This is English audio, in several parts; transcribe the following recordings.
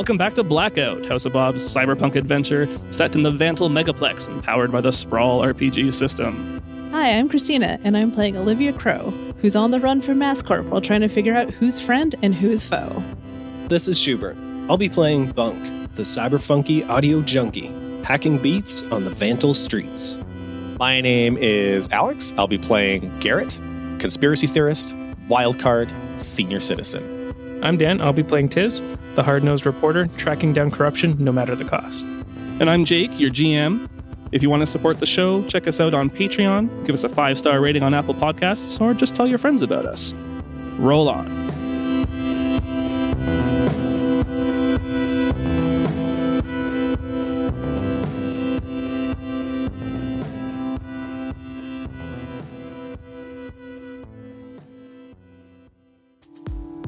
welcome back to Blackout, House of Bob's cyberpunk adventure set in the Vantal Megaplex and powered by the Sprawl RPG system. Hi, I'm Cristina, and I'm playing Olivia Crow, who's on the run from MassCorp while trying to figure out who's friend and who's foe. This is Shubert. I'll be playing Bunk, the cyberfunky audio junkie, hacking beats on the Vantal streets. My name is Alex. I'll be playing Garrett, conspiracy theorist, wildcard, senior citizen. I'm Dan. I'll be playing Tiss, the hard nosed reporter, tracking down corruption no matter the cost. And I'm Jake, your GM. If you want to support the show, check us out on Patreon, give us a five star rating on Apple Podcasts, or just tell your friends about us. Roll on.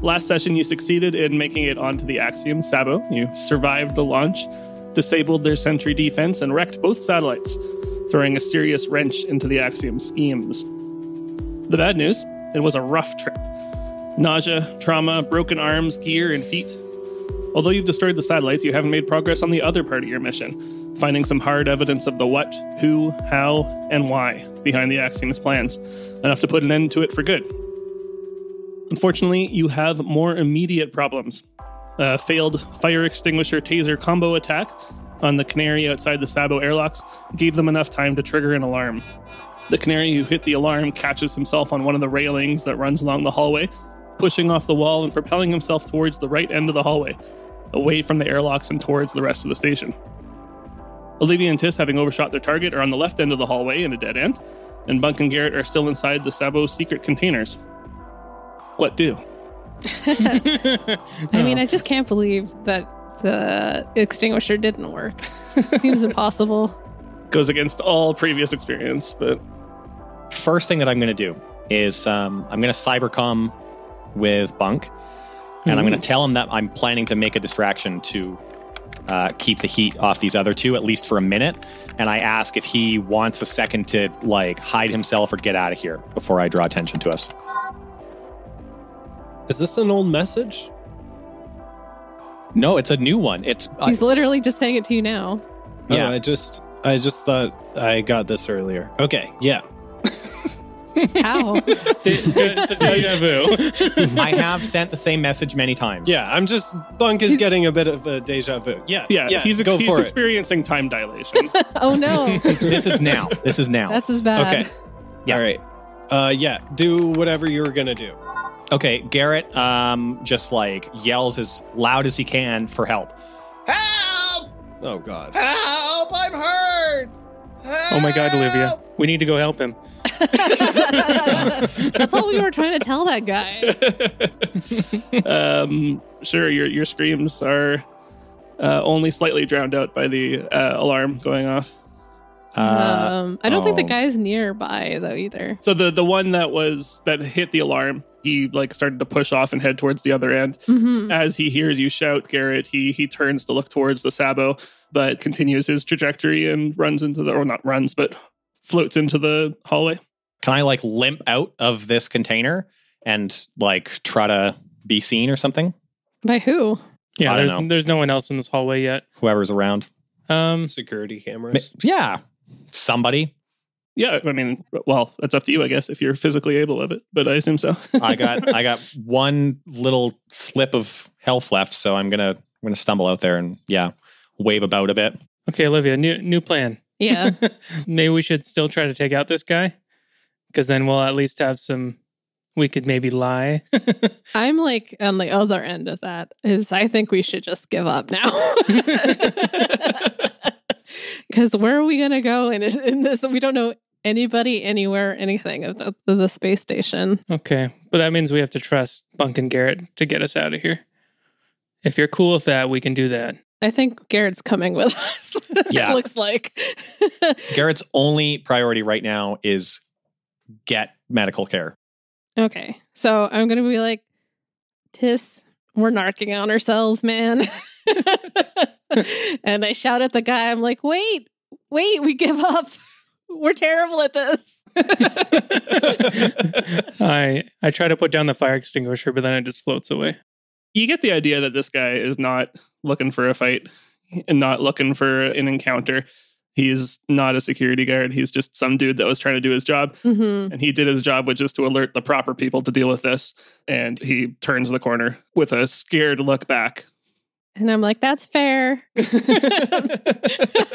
Last session, you succeeded in making it onto the Axiom Sabo. You survived the launch, disabled their sentry defense, and wrecked both satellites, throwing a serious wrench into the Axiom schemes. The bad news it was a rough trip. Nausea, trauma, broken arms, gear, and feet. Although you've destroyed the satellites, you haven't made progress on the other part of your mission, finding some hard evidence of the what, who, how, and why behind the Axiom's plans, enough to put an end to it for good. Unfortunately, you have more immediate problems. A failed fire extinguisher taser combo attack on the CANAR-E outside the Sabo airlocks gave them enough time to trigger an alarm. The CANAR-E who hit the alarm catches himself on one of the railings that runs along the hallway, pushing off the wall and propelling himself towards the right end of the hallway, away from the airlocks and towards the rest of the station. Olivia and Tiss, having overshot their target, are on the left end of the hallway in a dead end, and Bunk and Garrett are still inside the Sabo secret containers. What do? I mean, I just can't believe that the extinguisher didn't work. Seems impossible. Goes against all previous experience, but First thing that I'm going to do is um, I'm going to cybercom with Bunk, and I'm going to tell him that I'm planning to make a distraction to uh, keep the heat off these other two, at least for a minute. And I ask if he wants a second to like hide himself or get out of here before I draw attention to us. Is this an old message? No, it's a new one. It's He's literally just saying it to you now. Yeah. Oh, I just I just thought I got this earlier. Okay, yeah. How? it's a deja vu. I have sent the same message many times. Yeah, I'm just Bunk is getting a bit of a deja vu. Yeah, yeah, yeah. he's, ex- go he's for it. experiencing time dilation. oh no, this is now. This is now. that's as bad. Okay. Yeah. All right. Uh, yeah. Do whatever you're gonna do. Okay, Garrett um, just like yells as loud as he can for help. Help! Oh God. Help! I'm hurt! oh my God, Olivia. We need to go help him. That's all we were trying to tell that guy. um, sure, your your screams are uh, only slightly drowned out by the uh, alarm going off. Uh, um, I don't think the oh. guy's nearby though either. So the the one that was that hit the alarm, he like started to push off and head towards the other end. hmm As he hears you shout, Garrett, he he turns to look towards the Sabo, but continues his trajectory and runs into the or not runs, but floats into the hallway. Can I like limp out of this container and like try to be seen or something? By who? Yeah, there's know. there's no one else in this hallway yet. Whoever's around. Um, Security Ma- cameras. Yeah, somebody. Yeah, I mean, well, that's up to you, I guess, if you're physically able of it, but I assume so. I got I got one little slip of health left, so I'm gonna I'm gonna stumble out there and yeah, wave about a bit. okay, Olivia, new new plan. Yeah. maybe we should still try to take out this guy, because then we'll at least have some. We could maybe lie. I'm like on the other end of that is I think we should just give up now. Because where are we going to go in, in this? We don't know anybody, anywhere, anything of the, the space station. okay, but that means we have to trust Bunk and Garrett to get us out of here. If you're cool with that, we can do that. I think Garrett's coming with us. Yeah. it looks like. Garrett's only priority right now is get medical care. okay. So I'm going to be like, Tiss, we're narking on ourselves, man. and I shout at the guy, I'm like, wait, wait, we give up. We're terrible at this. I I try to put down the fire extinguisher, but then it just floats away. You get the idea that this guy is not looking for a fight and not looking for an encounter. He's not a security guard. He's just some dude that was trying to do his job. hmm And he did his job, which is to alert the proper people to deal with this. And he turns the corner with a scared look back. And I'm like, that's fair. All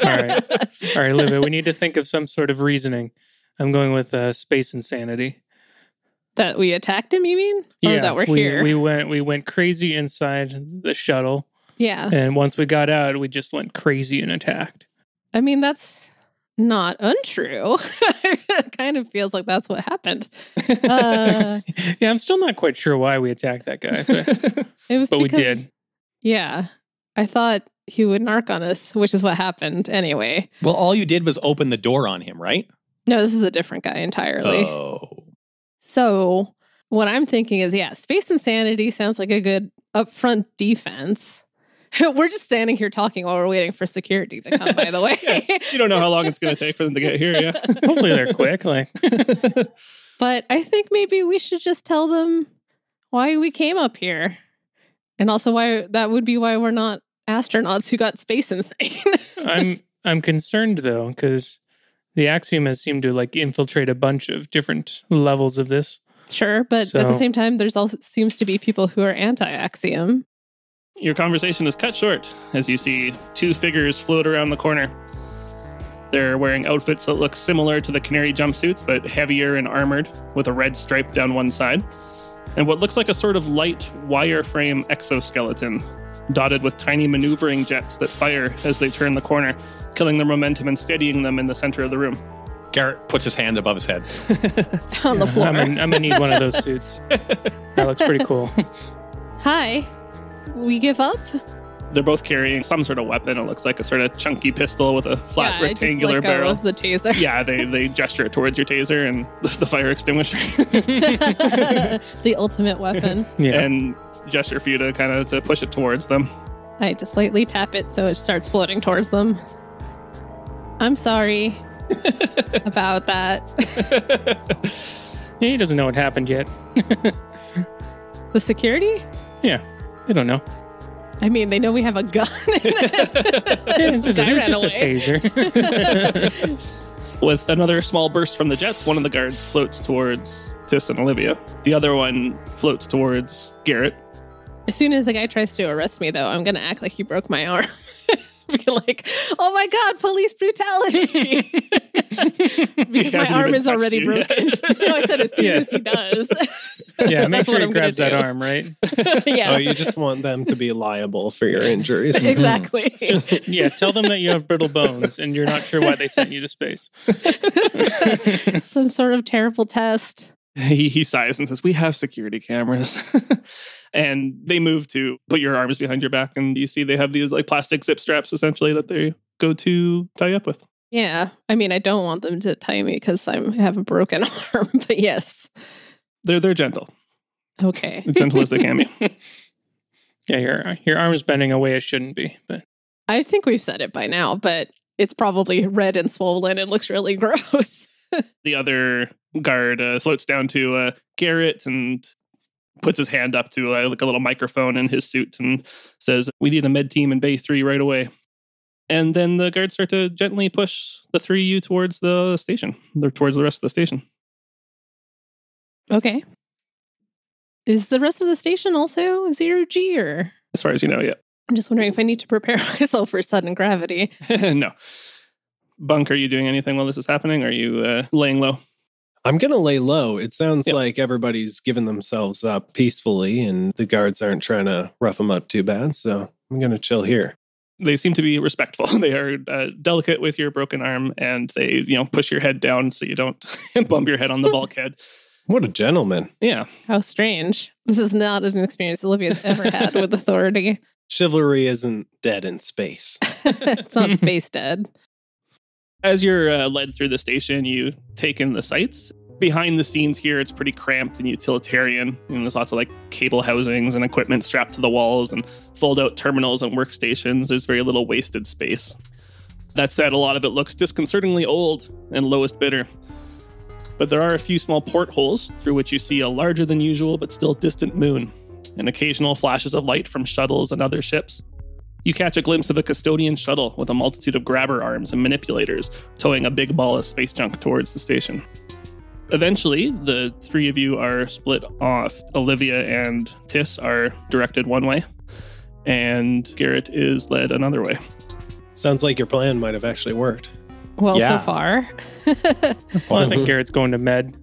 right. All right, Livia, we need to think of some sort of reasoning. I'm going with uh, space insanity. That we attacked him, you mean? Or that we're we, here? We went we went crazy inside the shuttle, yeah. and once we got out, we just went crazy and attacked. I mean, that's not untrue. it kind of feels like that's what happened. Uh, yeah, I'm still not quite sure why we attacked that guy, but, it was but we did. Yeah. I thought he would narc on us, which is what happened anyway. Well, all you did was open the door on him, right? No, this is a different guy entirely. Oh. So, what I'm thinking is, yeah, space insanity sounds like a good upfront defense. we're just standing here talking while we're waiting for security to come, by the way. Yeah. You don't know how long it's going to take for them to get here. Yeah. Hopefully they're quick. Like but I think maybe we should just tell them why we came up here. And also why that would be why we're not astronauts who got space insane. I'm I'm concerned though, because the axiom has seemed to like infiltrate a bunch of different levels of this. sure, but at the same time there's also seems to be people who are anti-axiom. Your conversation is cut short as you see two figures float around the corner. They're wearing outfits that look similar to the CANAR-E jumpsuits, but heavier and armored, with a red stripe down one side, and what looks like a sort of light wireframe exoskeleton, dotted with tiny maneuvering jets that fire as they turn the corner, killing their momentum and steadying them in the center of the room. Garrett puts his hand above his head. on the floor. I'm gonna, I'm gonna need one of those suits. That looks pretty cool. Hi. We give up? They're both carrying some sort of weapon. It looks like a sort of chunky pistol with a flat yeah, rectangular I just let barrel. go of the taser. yeah, they, they gesture it towards your taser and the fire extinguisher. the ultimate weapon. Yeah. and gesture for you to kind of to push it towards them. I just lightly tap it so it starts floating towards them. I'm sorry about that. he doesn't know what happened yet. The security? Yeah, they don't know. I mean, they know we have a gun. Yeah, it's just, it was ran just a taser. With another small burst from the jets, one of the guards floats towards Tiss and Olivia. The other one floats towards Garrett. as soon as the guy tries to arrest me, though, I'm going to act like he broke my arm. Be like, oh my God, police brutality. because my arm is already broken. no, I said as soon Yeah. as he does. yeah, make That's sure he I'm grabs that arm, right? yeah, Oh, you just want them to be liable for your injuries. exactly. Mm-hmm. Just yeah, tell them that you have brittle bones and you're not sure why they sent you to space. Some sort of terrible test. He, he sighs and says, We have security cameras. And they move to put your arms behind your back, and you see they have these like plastic zip straps essentially that they go to tie up with. Yeah, I mean, I don't want them to tie me because I have a broken arm, but yes. They're they're gentle, Okay. as gentle as they can be. Yeah, your your arm's bending away it shouldn't be, but I think we've said it by now, but it's probably red and swollen and looks really gross. the other guard uh, floats down to uh, Garrett and puts his hand up to uh, like a little microphone in his suit and says, "We need a med team in Bay Three right away." And then the guards start to gently push the three of you towards the station. They're towards the rest of the station. Okay. Is the rest of the station also zero G or? As far as you know, yeah. I'm just wondering if I need to prepare myself for sudden gravity. no. Bunk, are you doing anything while this is happening? Are you uh, laying low? I'm going to lay low. It sounds Yeah. like everybody's giving themselves up peacefully and the guards aren't trying to rough them up too bad. So I'm going to chill here. They seem to be respectful. They are uh, delicate with your broken arm, and they, you know, push your head down so you don't bump your head on the bulkhead. What a gentleman. Yeah, How strange. This is not an experience Olivia's ever had with authority. Chivalry isn't dead in space. it's not space dead. as you're uh, led through the station, you take in the sights. Behind the scenes here, it's pretty cramped and utilitarian. And there's lots of like cable housings and equipment strapped to the walls and fold out terminals and workstations. There's very little wasted space. That said, a lot of it looks disconcertingly old and lowest bidder. But there are a few small portholes through which you see a larger than usual but still distant moon. and occasional flashes of light from shuttles and other ships. You catch a glimpse of a custodian shuttle with a multitude of grabber arms and manipulators towing a big ball of space junk towards the station. Eventually, the three of you are split off. Olivia and Tiss are directed one way, and Garrett is led another way. Sounds like your plan might have actually worked. Well, Yeah. so far. Well, I think Garrett's going to med.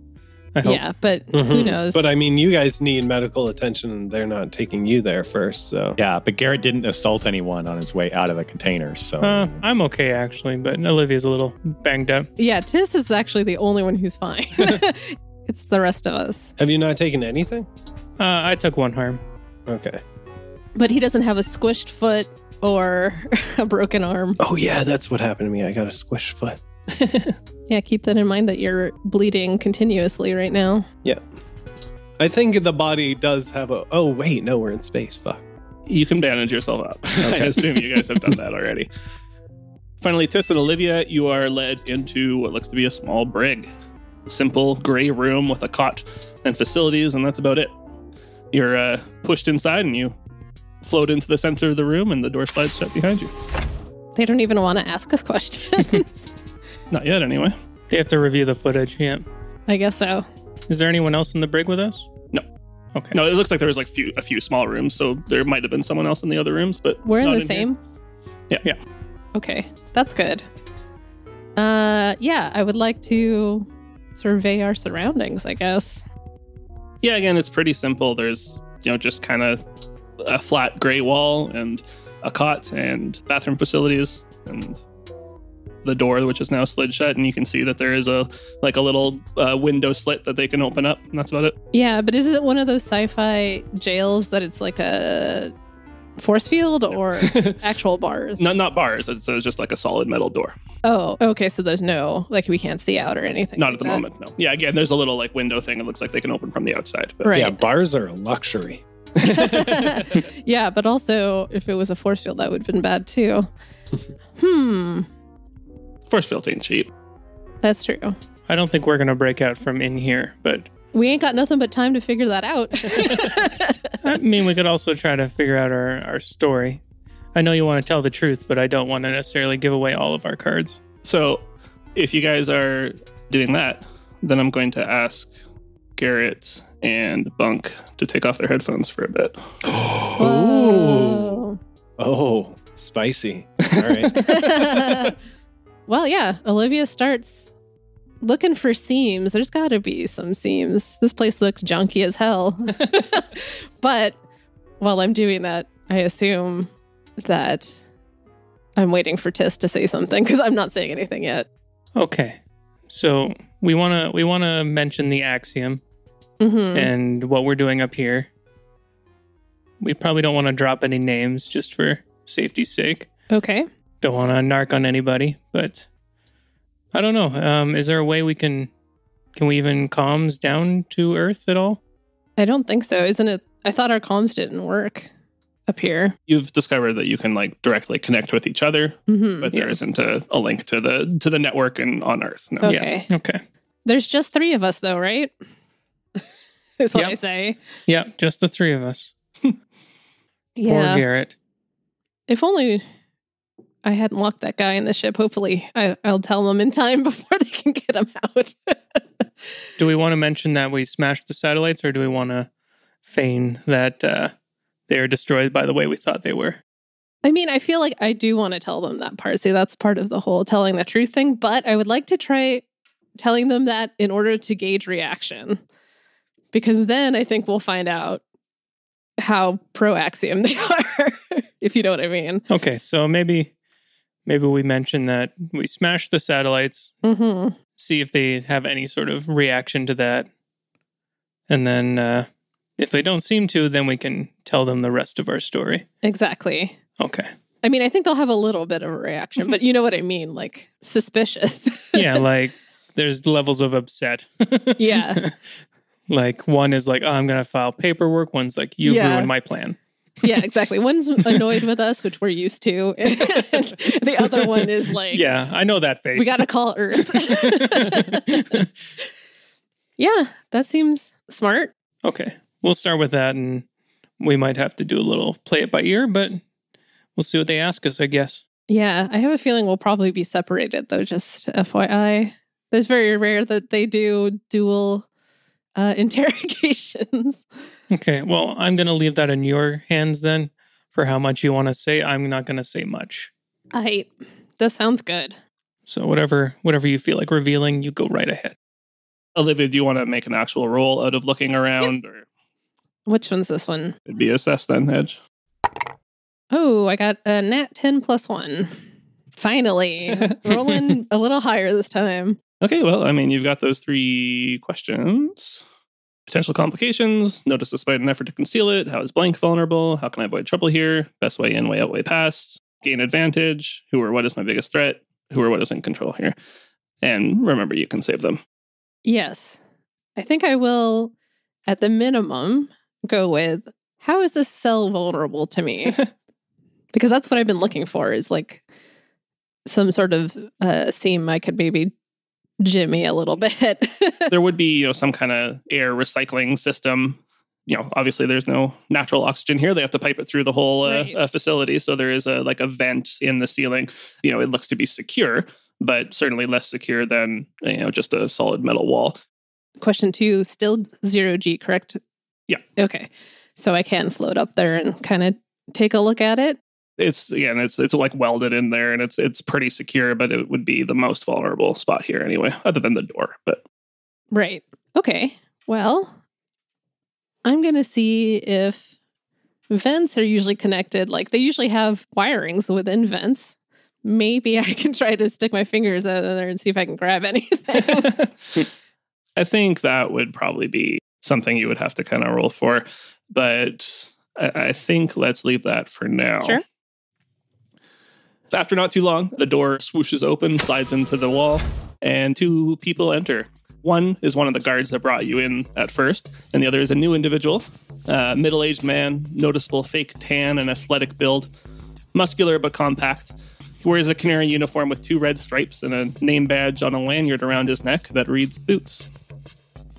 I hope. yeah, but who Mhm. knows? But I mean, you guys need medical attention, and they're not taking you there first. So Yeah, but Garrett didn't assault anyone on his way out of the containers. So Uh, I'm okay actually, but Olivia's a little banged up. yeah, Tiss is actually the only one who's fine. it's the rest of us. have you not taken anything? Uh, I took one harm. Okay. But he doesn't have a squished foot or a broken arm. Oh yeah, that's what happened to me. I got a squished foot. Yeah, keep that in mind that you're bleeding continuously right now. Yeah. I think the body does have a. Oh wait, no, we're in space. Fuck. You can bandage yourself up. I assume you guys have done that already. Finally, Tiss and Olivia, you are led into what looks to be a small brig. A simple gray room with a cot and facilities, and that's about it. You're uh, pushed inside and you float into the center of the room, and the door slides shut behind you. They don't even want to ask us questions. Not yet, anyway. They have to review the footage. Yeah. I guess so. Is there anyone else in the brig with us? No. Okay. No, it looks like there was like few, a few small rooms, so there might have been someone else in the other rooms, but We're in the here. same. Yeah. Yeah. Okay, that's good. Uh, yeah, I would like to survey our surroundings. I guess. yeah again it's pretty simple there's you know just kind of a flat gray wall and a cot and bathroom facilities and the door which is now slid shut and you can see that there is a like a little uh, window slit that they can open up and that's about it Yeah, but is it one of those sci-fi jails that it's like a force field or actual bars? not not bars it's, it's just like a solid metal door Oh, okay. So there's no like we can't see out or anything. not like at the that. moment no yeah again there's a little like window thing it looks like they can open from the outside but Right. Yeah, bars are a luxury. yeah, but also if it was a force field, that would have been bad too. hmm, force field ain't cheap that's true. I don't think we're gonna break out from in here, but We ain't got nothing but time to figure that out. I mean, we could also try to figure out our, our story. I know you want to tell the truth, but I don't want to necessarily give away all of our cards. So, if you guys are doing that, then I'm going to ask Garrett and Bunk to take off their headphones for a bit. Whoa. Oh, spicy. All right. well, yeah, Olivia starts looking for seams. There's got to be some seams. This place looks junky as hell. but while I'm doing that, I assume that I'm waiting for Tiss to say something because I'm not saying anything yet. Okay, so we want to we want to mention the axiom hmm and what we're doing up here. We probably don't want to drop any names just for safety's sake. Okay. Don't want to narc on anybody, but I don't know. Um, is there a way we can can we even comms down to Earth at all? I don't think so. Isn't it? I thought our comms didn't work up here. You've discovered that you can like directly connect with each other, hmm but Yeah. there isn't a, a link to the to the network and on Earth. No. Okay. Yeah. Okay. There's just three of us, though, right? Is what Yep. I say. Yeah, just the three of us. Poor Yeah. Garrett. If only I hadn't locked that guy in the ship. Hopefully, I, I'll tell them in time before they can get him out. Do we want to mention that we smashed the satellites, or do we want to feign that uh, they are destroyed by the way we thought they were? I mean, I feel like I do want to tell them that part. See, that's part of the whole telling the truth thing. But I would like to try telling them that in order to gauge reaction, because then I think we'll find out how pro axiom they are, if you know what I mean. Okay, so maybe maybe we mention that we smash the satellites, hmm see if they have any sort of reaction to that, and then uh, if they don't seem to, then we can tell them the rest of our story. Exactly. Okay. I mean, I think they'll have a little bit of a reaction, but you know what I mean, like suspicious. Yeah, like there's levels of upset. Yeah. like one is like, oh, I'm gonna file paperwork. One's like, you've Yeah. ruined my plan. Yeah, exactly. One's annoyed with us, which we're used to, and the other one is like, Yeah, I know that face. we got to call Earth. yeah, that seems smart. Okay, we'll start with that, and we might have to do a little play it by ear, but we'll see what they ask us, I guess. Yeah, I have a feeling we'll probably be separated though, just FYI. There's very rare that they do dual uh, interrogations. Okay, well, I'm going to leave that in your hands then for how much you want to say. I'm not going to say much. I that sounds good. So whatever whatever you feel like revealing, you go right ahead. Olivia, do you want to make an actual roll out of looking around, or Which one's this one? it'd be assessed then, Edge? Oh, I got a nat 10 plus one. Finally, rolling a little higher this time. Okay, well, I mean, you've got those three questions. Potential complications. Notice despite an effort to conceal it. How is blank vulnerable? How can I avoid trouble here? Best way in, way out, way past. Gain advantage. Who or what is my biggest threat? Who or what is in control here? And remember, you can save them. Yes. I think I will, at the minimum, go with how is this cell vulnerable to me? because that's what I've been looking for is like some sort of uh, seam I could maybe jimmy a little bit. there would be, you know, some kind of air recycling system. You know, obviously there's no natural oxygen here. They have to pipe it through the whole uh, Right. uh, facility. So there is a like a vent in the ceiling. You know, it looks to be secure, but certainly less secure than you know just a solid metal wall. Question two, still zero G, correct? Yeah. Okay. So I can float up there and kind of take a look at it. It's again, it's it's like welded in there, and it's it's pretty secure. But it would be the most vulnerable spot here anyway, other than the door. But Right. Okay. Well, I'm going to see if vents are usually connected. Like they usually have wirings within vents. Maybe I can try to stick my fingers in there and see if I can grab anything. I think that would probably be something you would have to kind of roll for. But I, I think let's leave that for now. Sure. After not too long, the door swooshes open, slides into the wall, and two people enter. One is one of the guards that brought you in at first, and the other is a new individual, uh, middle aged man, noticeable fake tan and athletic build, muscular but compact. He wears a CANAR-E uniform with two red stripes and a name badge on a lanyard around his neck that reads Boots.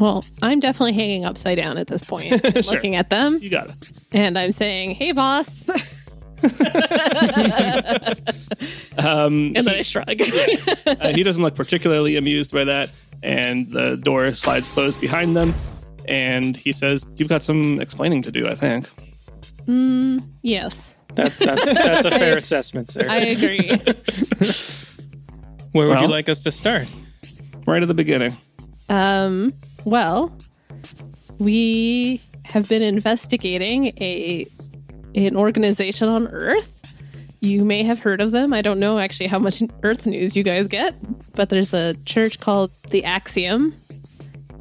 well, I'm definitely hanging upside down at this point, Sure. looking at them, You got it. and I'm saying, "Hey, boss," Um, and then I he, shrug. uh, he doesn't look particularly amused by that, and the door slides closed behind them. And he says, "You've got some explaining to do, I think." mm, yes, That's that's that's a fair assessment, sir. I agree. Where would you like us to start? Right at the beginning. Um, well, we have been investigating a an organization on Earth. You may have heard of them. I don't know actually how much Earth news you guys get, but there's a church called the Axiom.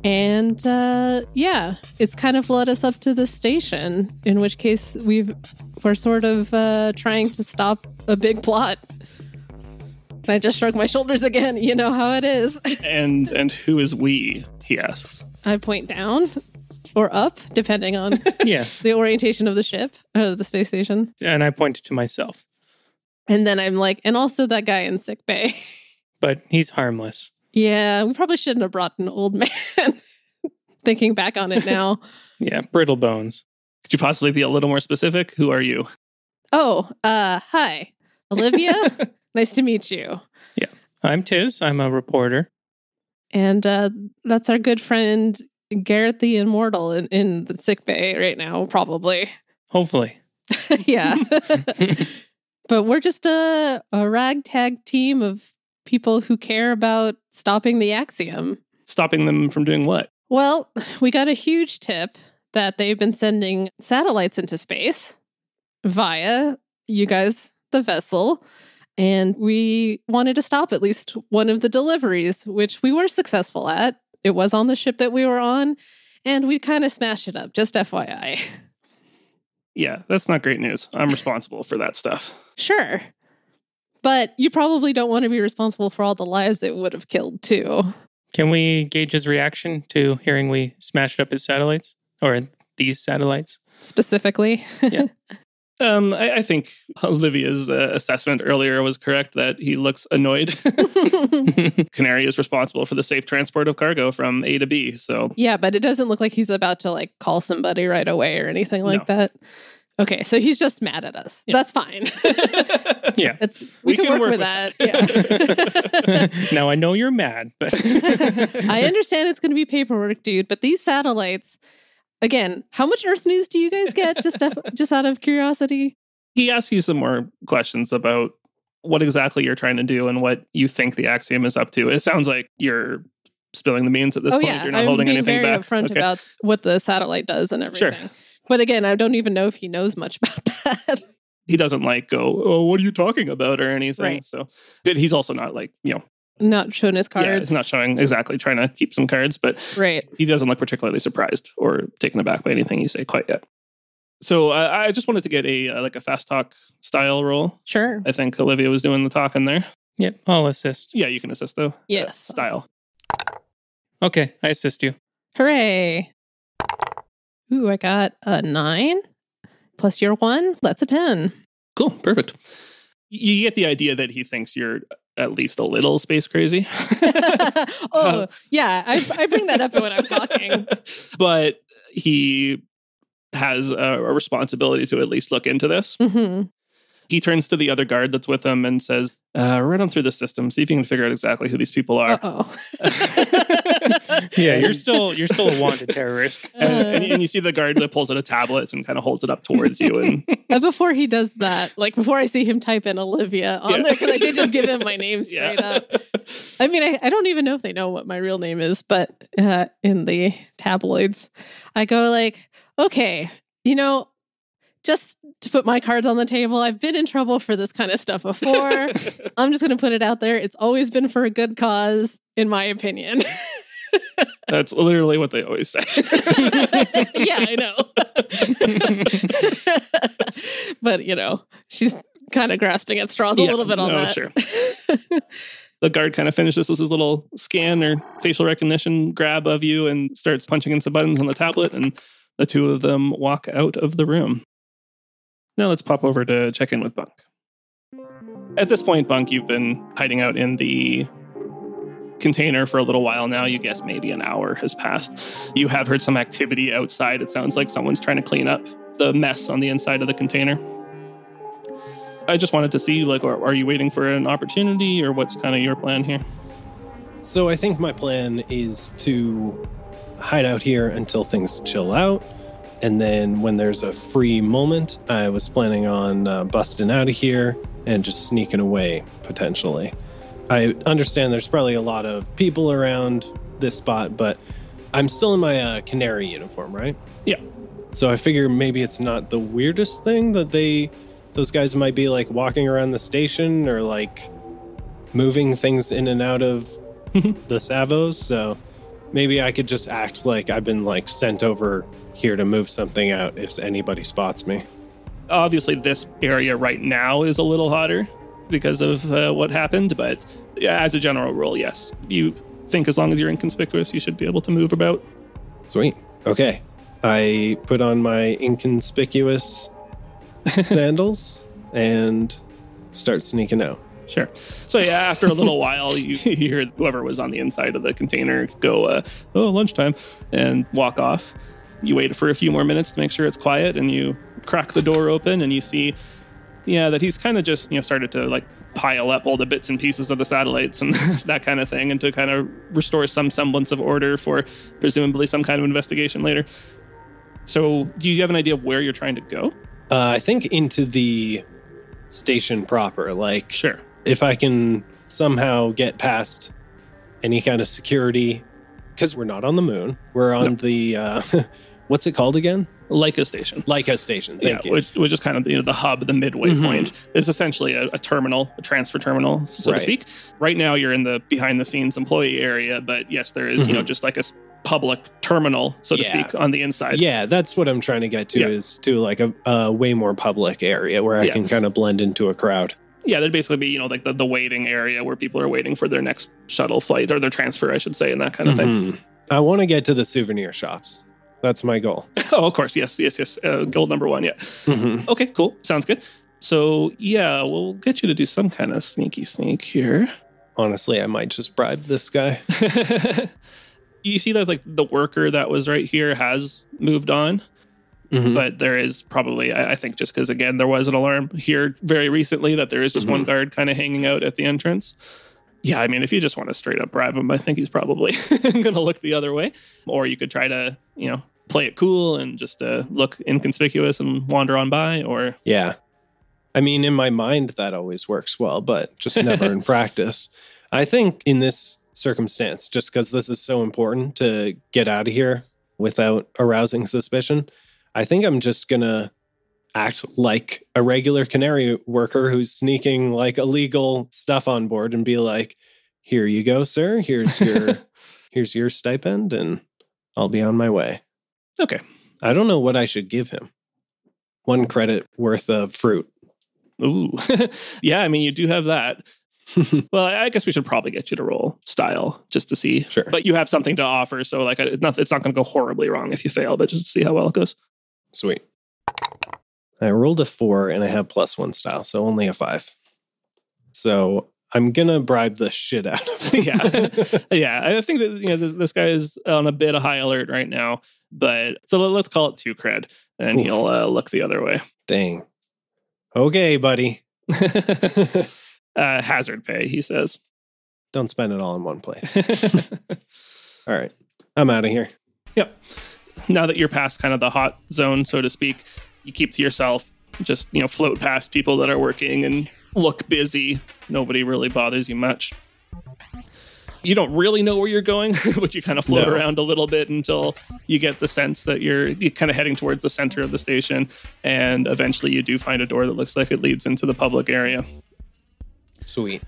And uh, yeah, it's kind of led us up to the station, in which case we've we're sort of uh, trying to stop a big plot. And I just shrug my shoulders again. You know how it is. And and who is we? He asks. I point down or up, depending on Yeah, the orientation of the ship, uh, the space station. and I point to myself, And then I'm like, and also that guy in sick bay. but he's harmless. yeah, we probably shouldn't have brought an old man. Thinking back on it now. Yeah, brittle bones. Could you possibly be a little more specific? Who are you? oh, uh, hi, Olivia. nice to meet you. Yeah, I'm Tiss. I'm a reporter. And uh, that's our good friend Garrett the Immortal in, in the sick bay right now, probably. Hopefully, yeah. but we're just a, a ragtag team of people who care about stopping the axiom. Stopping them from doing what? Well, we got a huge tip that they've been sending satellites into space via you guys, the vessel. And we wanted to stop at least one of the deliveries, which we were successful at. It was on the ship that we were on, and we kind of smashed it up, just FYI. Yeah, that's not great news. I'm responsible for that stuff. Sure. But you probably don't want to be responsible for all the lives it would have killed, too. can we gauge his reaction to hearing we smashed up his satellites or these satellites? Specifically. Yeah. Um, I, I think Olivia's uh, assessment earlier was correct that he looks annoyed. CANAR-E is responsible for the safe transport of cargo from A to B. So yeah, but it doesn't look like he's about to like call somebody right away or anything like that. Okay, so he's just mad at us. Yeah. That's fine. Yeah. It's we, We can, can work, work with with that. Yeah. now I know you're mad, but I understand it's going to be paperwork, dude, but these satellites, again, how much Earth news do you guys get? Just just out of curiosity. he asks you some more questions about what exactly you're trying to do and what you think the axiom is up to. It sounds like you're spilling the beans at this oh point. yeah, You're not I'm holding being anything very back. upfront Okay. about what the satellite does and everything. Sure. But again, I don't even know if he knows much about that. He doesn't like go, oh, what are you talking about or anything. Right. So, but he's also not like, you know, Not showing his cards. yeah, cards. he's not showing exactly trying to keep some cards, but right. he doesn't look particularly surprised or taken aback by anything you say quite yet. So uh, I just wanted to get a uh, like a fast talk style roll. Sure. I think Olivia was doing the talking there. yep, I'll assist. Yeah, you can assist though. Uh, Yes. style. Okay, I assist you. Hooray. Ooh, I got a nine plus your one. That's a 10. Cool, perfect. You get the idea that he thinks you're at least a little space crazy. oh, yeah. I, I bring that up when I'm talking. but he has a, a responsibility to at least look into this. hmm He turns to the other guard that's with him and says, uh, "Run them through the system, see if you can figure out exactly who these people are." Uh oh. Yeah, you're still you're still a wanted terrorist. and, and, and you see the guard that pulls out a tablet and kind of holds it up towards you, and And before he does that, like before I see him type in Olivia on Yeah. there, because I did just give him my name straight Yeah. up. I mean, I, I don't even know if they know what my real name is, but uh, in the tabloids, I go like, okay, you know, just to put my cards on the table, I've been in trouble for this kind of stuff before. I'm just going to put it out there. It's always been for a good cause, in my opinion. That's literally what they always say. yeah, I know. but, you know, she's kind of grasping at straws a Yeah, little bit on no, that. sure. the guard kind of finishes his little scan or facial recognition grab of you and starts punching in some buttons on the tablet, and the two of them walk out of the room. Now let's pop over to check in with Bunk. At this point, Bunk, you've been hiding out in the container for a little while now. You guess maybe an hour has passed. You have heard some activity outside. It sounds like someone's trying to clean up the mess on the inside of the container. I just wanted to see, like, are, are you waiting for an opportunity, or what's kind of your plan here? So I think my plan is to hide out here until things chill out. And then when there's a free moment, I was planning on uh, busting out of here and just sneaking away potentially. I understand there's probably a lot of people around this spot, but I'm still in my uh, CANAR-E uniform, right? Yeah. So I figure maybe it's not the weirdest thing that they, those guys might be like walking around the station or like moving things in and out of the Savos, so maybe I could just act like I've been like sent over here to move something out if anybody spots me. Obviously, this area right now is a little hotter because of uh, what happened, but yeah, as a general rule, yes, you think as long as you're inconspicuous, you should be able to move about. Sweet. Okay. I put on my inconspicuous sandals and start sneaking out. Sure. So yeah, after a little while, you hear whoever was on the inside of the container go, uh, "Oh, lunchtime," and walk off. You wait for a few more minutes to make sure it's quiet, and you crack the door open, and you see, yeah, that he's kind of just you know started to like pile up all the bits and pieces of the satellites and that kind of thing, and to kind of restore some semblance of order for presumably some kind of investigation later. So, do you have an idea of where you're trying to go? Uh, I think into the station proper. Like, Sure. If I can somehow get past any kind of security, because we're not on the moon, we're on No. the uh, what's it called again? Leica station. Leica station. Thank yeah, you. Which, which is kind of you know, the hub, the midway Mhm. point. It's essentially a, a terminal, a transfer terminal, so Right. to speak. Right now, you're in the behind the scenes employee area, but yes, there is, you know, Mhm. just like a public terminal, so to Yeah. speak, on the inside. yeah, that's what I'm trying to get to Yeah. is to like a, a way more public area where I Yeah. can kind of blend into a crowd. Yeah, there'd basically be, you know, like the, the waiting area where people are waiting for their next shuttle flight or their transfer, I should say, and that kind of thing. Mhm. I want to get to the souvenir shops. That's my goal. Oh, of course. Yes, yes, yes. Uh, goal number one. Yeah. Mhm. Okay, cool. Sounds good. So, yeah, we'll get you to do some kind of sneaky sneak here. Honestly, I might just bribe this guy. you see that, like, the worker that was right here has moved on, Mhm. but there is probably, I, I think, just because, again, there was an alarm here very recently that there is just one Mhm. guard kind of hanging out at the entrance. Yeah, I mean, if you just want to straight up bribe him, I think he's probably going to look the other way. Or you could try to, you know, play it cool and just uh, look inconspicuous and wander on by. Or Yeah. I mean, in my mind, that always works well, but just never in practice. I think in this circumstance, just because this is so important to get out of here without arousing suspicion, I think I'm just going to act like a regular CANAR-E worker who's sneaking like illegal stuff on board and be like, here you go, sir. Here's your here's your stipend and I'll be on my way. okay, I don't know what I should give him. One credit worth of fruit. ooh, yeah. I mean, you do have that. Well, I guess we should probably get you to roll style just to see. Sure. But you have something to offer, so like it's not it's not going to go horribly wrong if you fail, but just to see how well it goes. Sweet. I rolled a four and I have plus one style, so only a five. So I'm gonna bribe the shit out of him. yeah, yeah. I think that you know this, this guy is on a bit of high alert right now, but so let- let's call it two cred, and Oof. he'll uh, look the other way. Dang. Okay, buddy. uh, hazard pay, he says. Don't spend it all in one place. All right. I'm out of here. now that you're past kind of the hot zone, so to speak, you keep to yourself. Just you know, float past people that are working and look busy. Nobody really bothers you much. You don't really know where you're going, but you kind of float No. around a little bit until you get the sense that you're, you're kind of heading towards the center of the station, and eventually you do find a door that looks like it leads into the public area. Sweet.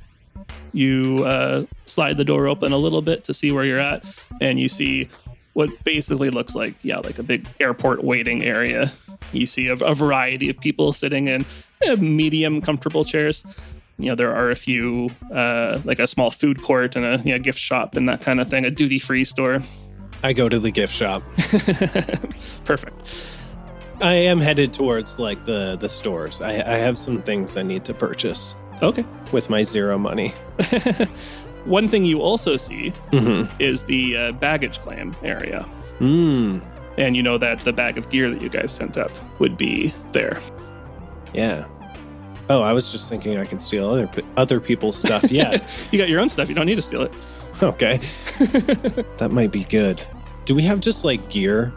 You uh, slide the door open a little bit to see where you're at, and you see what basically looks like, yeah, like a big airport waiting area. You see a, a variety of people sitting in eh, medium comfortable chairs. You know, there are a few, uh, like a small food court and a you know, gift shop and that kind of thing, a duty free store. I go to the gift shop. Perfect. I am headed towards like the the stores. I, I have some things I need to purchase Okay. with my zero money. One thing you also see Mm-hmm. is the uh, baggage claim area. Mm. And you know that the bag of gear that you guys sent up would be there. Yeah. Oh, I was just thinking I could steal other other people's stuff. Yeah. you got your own stuff. You don't need to steal it. okay. That might be good. Do we have just like gear?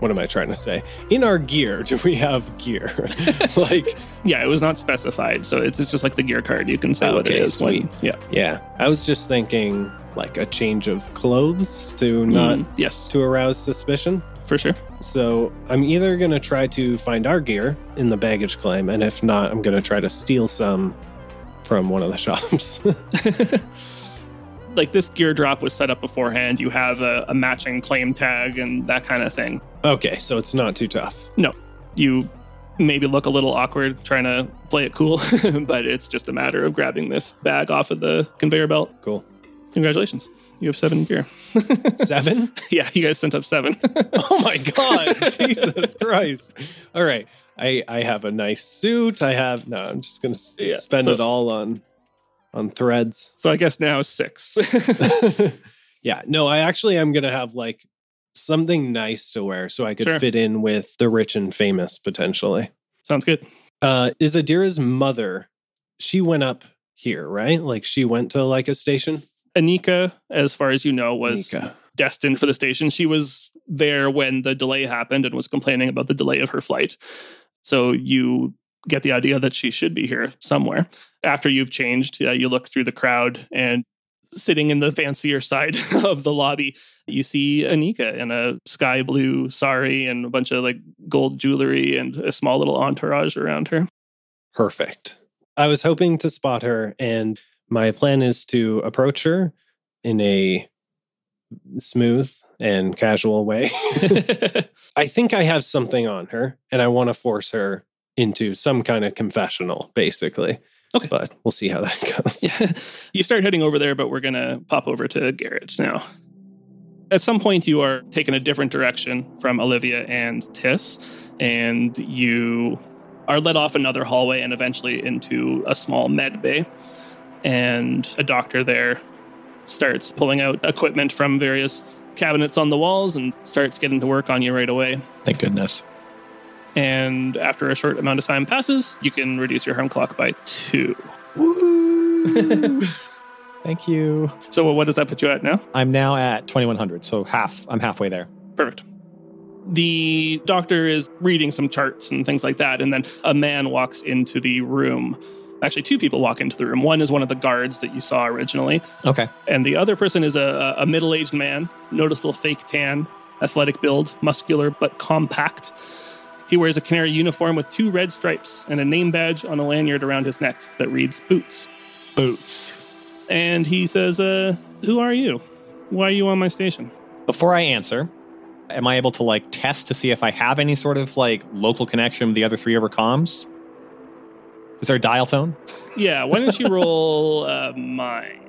What am I trying to say? In our gear, do we have gear? like, yeah, it was not specified, so it's, it's just like the gear card. You can say what it Okay, is. when- sweet. yeah. yeah. I was just thinking like a change of clothes to not Mm, yes, to arouse suspicion. for sure. So I'm either going to try to find our gear in the baggage claim, and if not, I'm going to try to steal some from one of the shops. like this gear drop was set up beforehand. You have a, a matching claim tag and that kind of thing. Okay, so it's not too tough. No. You maybe look a little awkward trying to play it cool, but it's just a matter of grabbing this bag off of the conveyor belt. Cool. Congratulations. You have seven gear. Seven? yeah, you guys sent up seven. oh my God. Jesus Christ. All right. I, I have a nice suit. I have, no, I'm just going to Yeah, spend so- it all on on threads. so I guess now six. yeah. No, I actually am going to have like something nice to wear so I could Sure. fit in with the rich and famous potentially. Sounds good. Uh, is Adira's mother? She went up here, right? Like she went to like a station. Anika, as far as you know, was Nika. destined for the station. She was there when the delay happened and was complaining about the delay of her flight. So you get the idea that she should be here somewhere. After you've changed, uh, you look through the crowd and sitting in the fancier side of the lobby, you see Anika in a sky blue sari and a bunch of like gold jewelry and a small little entourage around her. Perfect. I was hoping to spot her, and my plan is to approach her in a smooth and casual way. I think I have something on her, and I want to force her into some kind of confessional, basically. Okay. But we'll see how that goes. yeah. You start heading over there, but we're going to pop over to Garrett now. At some point, you are taken a different direction from Olivia and Tiss, and you are led off another hallway and eventually into a small med bay. And a doctor there starts pulling out equipment from various cabinets on the walls and starts getting to work on you right away. Thank goodness. And after a short amount of time passes, you can reduce your harm clock by two. Thank you. So, what does that put you at now? I'm now at 2100, so half. I'm halfway there. Perfect. The doctor is reading some charts and things like that, and then a man walks into the room. Actually, two people walk into the room. One is one of the guards that you saw originally, Okay. and the other person is a, a middle aged man, noticeable fake tan, athletic build, muscular but compact. He wears a CANAR-E uniform with two red stripes and a name badge on a lanyard around his neck that reads Boots. Boots. And he says, uh, Who are you? Why are you on my station? Before I answer, am I able to like test to see if I have any sort of like local connection with the other three over comms? Is there a dial tone? Yeah, why don't you roll uh, mine?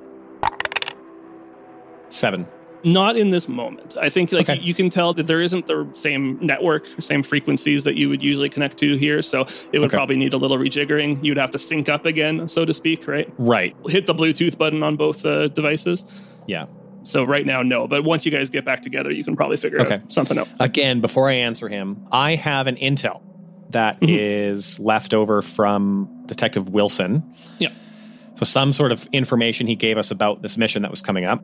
Seven. Not in this moment. I think like Okay. you can tell that there isn't the same network, same frequencies that you would usually connect to here. So it would Okay. probably need a little rejiggering. You'd have to sync up again, so to speak, right? Right. Hit the Bluetooth button on both uh, devices. Yeah. So right now, no. But once you guys get back together, you can probably figure Okay. out something out. Again, before I answer him, I have an intel that is Mhm. left over from Detective Wilson. Yeah. So some sort of information he gave us about this mission that was coming up.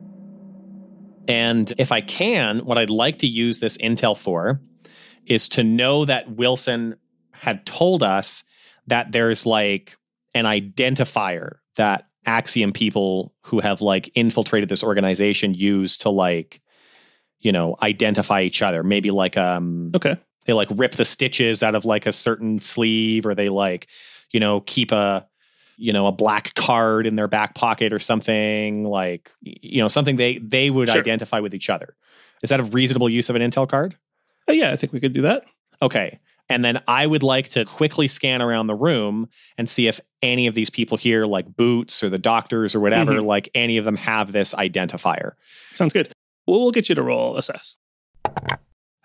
And if I can, what I'd like to use this intel for is to know that Wilson had told us that there's like an identifier that Axiom people who have like infiltrated this organization use to like, you know, identify each other. Maybe like um Okay. they like rip the stitches out of like a certain sleeve or they like, you know, keep a you know, a black card in their back pocket or something like you know, something they they would Sure. identify with each other. Is that a reasonable use of an intel card? Uh, yeah, I think we could do that. Okay. And then I would like to quickly scan around the room and see if any of these people here, like Boots or the doctors or whatever, Mhm. like any of them have this identifier. Sounds good. Well, we'll get you to roll assess.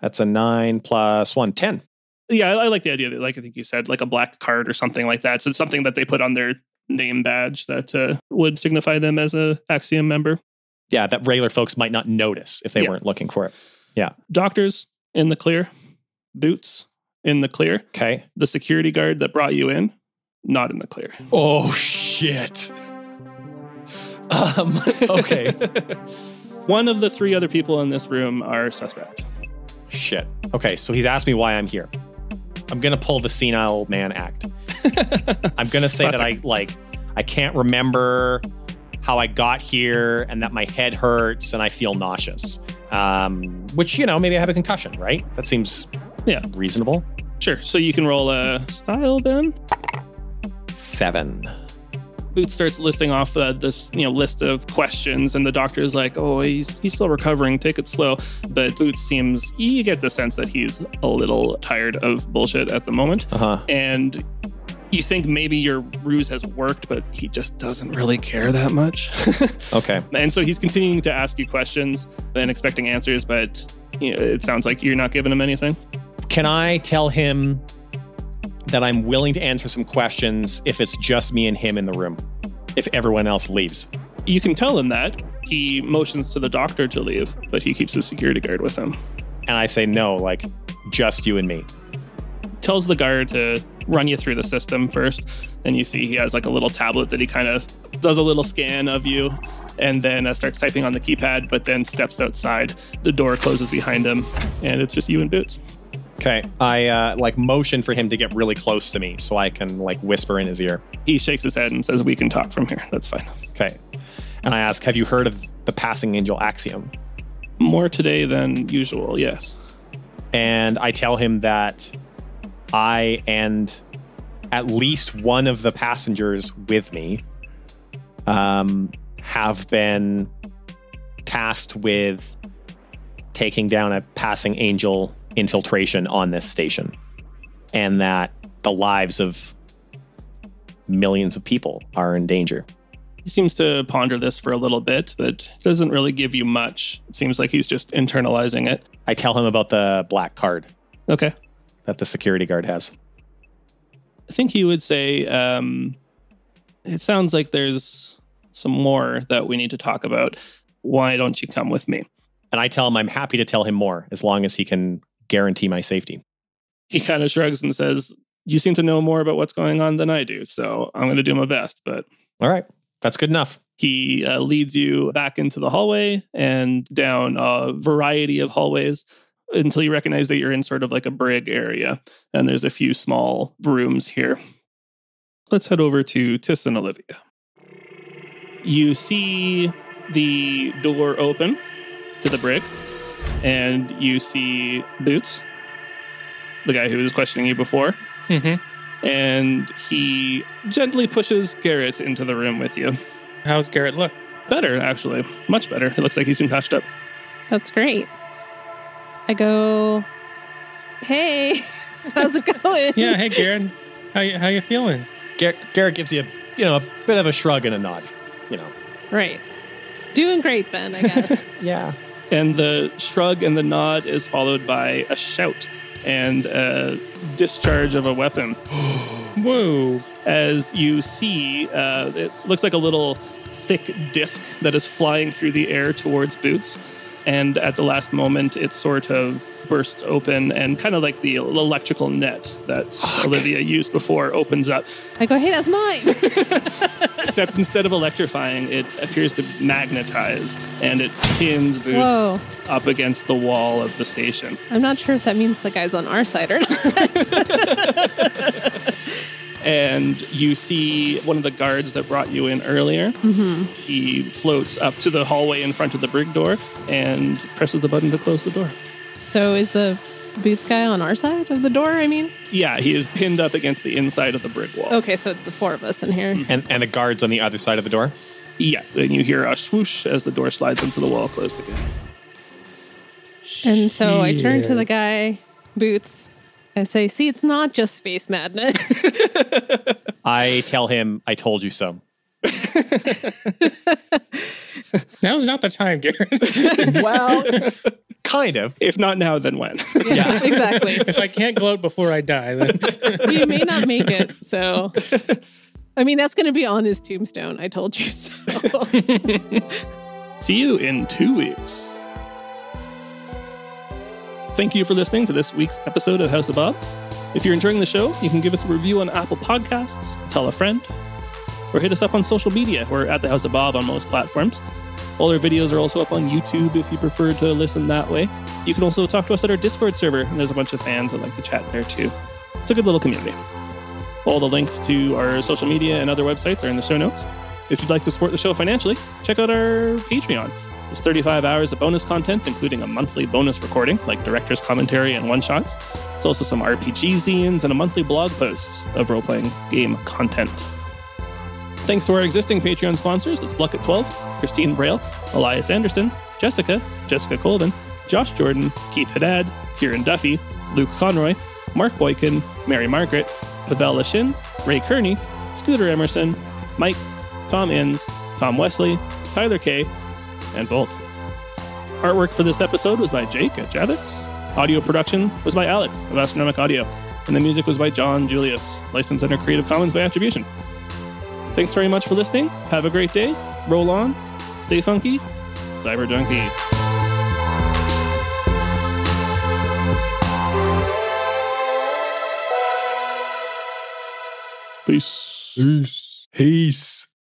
That's a nine plus one, 10. Yeah, I, I like the idea that, like I think you said, like a black card or something like that. So it's something that they put on their name badge that uh, would signify them as a Axiom member. Yeah, that regular folks might not notice if they Yeah. weren't looking for it. Yeah, doctors in the clear, boots in the clear. Okay. The security guard that brought you in, not in the clear. Oh, shit. Um, okay. One of the three other people in this room are suspect. shit. Okay, so he's asked me why I'm here. I'm going to pull the senile old man act. I'm gonna say that I like I can't remember how I got here and that my head hurts and I feel nauseous. Um, which you know maybe I have a concussion, right? That seems Yeah. reasonable. Sure. So you can roll a style then. Seven. Boots starts listing off uh, this you know list of questions, and the doctor's like, "Oh, he's he's still recovering. Take it slow." But Boots seems you get the sense that he's a little tired of bullshit at the moment, Uh huh. and you think maybe your ruse has worked, but he just doesn't really care that much. Okay. and so he's continuing to ask you questions and expecting answers, but you know, it sounds like you're not giving him anything. Can I tell him that I'm willing to answer some questions if it's just me and him in the room? If everyone else leaves. You can tell him that. He motions to the doctor to leave, but he keeps his security guard with him. And I say no, like just you and me. tells the guard to run you through the system first. And you see he has like a little tablet that he kind of does a little scan of you and then uh, starts typing on the keypad, but then steps outside. The door closes behind him and it's just you and Boots. Okay. I uh, like motion for him to get really close to me so I can like whisper in his ear. He shakes his head and says, We can talk from here. That's fine. Okay. And I ask, have you heard of the passing angel axiom? More today than usual, yes. And I tell him that I and at least one of the passengers with me um, have been tasked with taking down a passing angel infiltration on this station. And that the lives of millions of people are in danger. He seems to ponder this for a little bit, but doesn't really give you much. It seems like he's just internalizing it. I tell him about the black card Okay. that the security guard has. I think he would say, um, it sounds like there's some more that we need to talk about. Why don't you come with me? And I tell him I'm happy to tell him more as long as he can guarantee my safety. He kind of shrugs and says, You seem to know more about what's going on than I do, so I'm going to do my best. But All right. That's good enough. he uh, leads you back into the hallway and down a variety of hallways until you recognize that you're in sort of like a brig area. And there's a few small rooms here. Let's head over to Tiss and Olivia. You see the door open to the brig, and you see Boots, the guy who was questioning you before Mm-hmm. and he gently pushes Garrett into the room with you. How's Garrett look? Better, actually. Much better. It looks like he's been patched up. That's great. I go, hey, how's it going? Yeah. Hey, Garrett. How you, how you feeling? Gar- Garrett gives you, a, you know, a bit of a shrug and a nod. You know. Right. Doing great then, I guess. Yeah. And the shrug and the nod is followed by a shout and a discharge of a weapon. Whoa. As you see, uh, it looks like a little thick disc that is flying through the air towards Boots. And at the last moment, it sort of bursts open and kind of like the electrical net that Olivia used before opens up. I go, hey, that's mine. Except instead of electrifying, it appears to magnetize and it pins Boots Whoa. up against the wall of the station. I'm not sure if that means the guy's on our side or not. And you see one of the guards that brought you in earlier. hmm He floats up to the hallway in front of the brig door and presses the button to close the door. So is the boots guy on our side of the door? I mean, Yeah, he is pinned up against the inside of the brick wall. okay, so it's the four of us in here. Mm-hmm. And and the guards on the other side of the door. Yeah, and you hear a swoosh as the door slides into the wall closed again. And so I turn to the guy, Boots. I say, see, it's not just space madness. I tell him I told you so. Now's not the time, Garrett. Well, kind of. If not now, then when? yeah, exactly. if I can't gloat before I die, then You may not make it. So, I mean, that's going to be on his tombstone. I told you so. See you in two weeks. Thank you for listening to this week's episode of House of Bob. If you're enjoying the show, you can give us a review on Apple Podcasts, tell a friend, or hit us up on social media. We're at the House of Bob on most platforms. All our videos are also up on YouTube if you prefer to listen that way. You can also talk to us at our Discord server, and there's a bunch of fans that like to chat there too. It's a good little community. All the links to our social media and other websites are in the show notes. If you'd like to support the show financially, check out our Patreon. There's 35 hours of bonus content, including a monthly bonus recording, like director's commentary and one shots. There's also some RPG zines and a monthly blog post of role playing game content. Thanks to our existing Patreon sponsors, that's Blucket 12, Christine Braille, Elias Anderson, Jessica, Jessica Colvin, Josh Jordan, Keith Haddad, Kieran Duffy, Luke Conroy, Mark Boykin, Mary Margaret, Pavel Lashin, Ray Kearney, Scooter Emerson, Mike, Tom Inns, Tom Wesley, Tyler Kay, and Volt. Artwork for this episode was by Jake at Javocs. Audio production was by Alex of Astronomic Audio. And the music was by John Julius, licensed under Creative Commons by attribution. Thanks very much for listening. Have a great day. Roll on. Stay funky. Cyber Junkie. Peace. Peace. Peace.